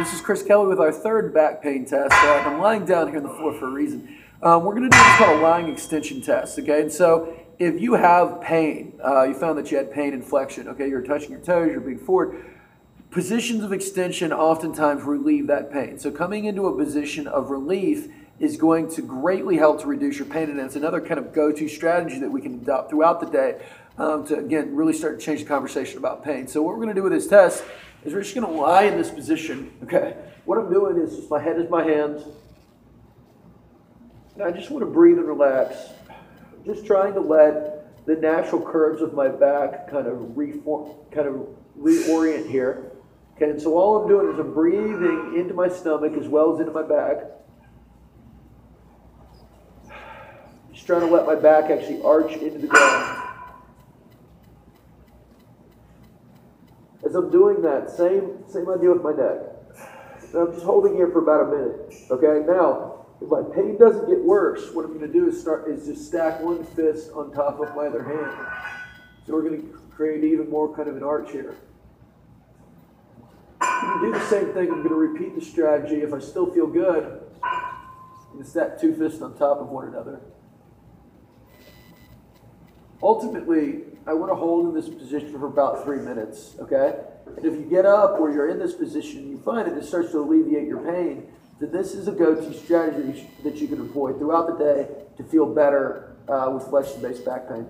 This is Chris Kelly with our third back pain test. Uh, I'm lying down here on the floor for a reason. Um, we're going to do what's called a lying extension test, okay? And so if you have pain, uh, you found that you had pain in flexion, okay? You're touching your toes, you're being forward. Positions of extension oftentimes relieve that pain. So coming into a position of relief is going to greatly help to reduce your pain, and it's another kind of go-to strategy that we can adopt throughout the day um, to, again, really start to change the conversation about pain. So what we're going to do with this test is we're just going to lie in this position, okay? What I'm doing is just my head is my hands, and I just want to breathe and relax. Just trying to let the natural curves of my back kind of reform, kind of reorient here. Okay, and so all I'm doing is I'm breathing into my stomach as well as into my back. Just trying to let my back actually arch into the ground. As I'm doing that, same same idea with my neck. And I'm just holding here for about a minute. Okay, now if my pain doesn't get worse, what I'm going to do is start is just stack one fist on top of my other hand. So we're going to create even more kind of an arch here. I'm going to do the same thing. I'm going to repeat the strategy. If I still feel good, I'm going to stack two fists on top of one another. Ultimately, I want to hold in this position for about three minutes, okay? And if you get up or you're in this position, you find that it starts to alleviate your pain, then this is a go-to strategy that you can employ throughout the day to feel better uh, with flexion-based back pain.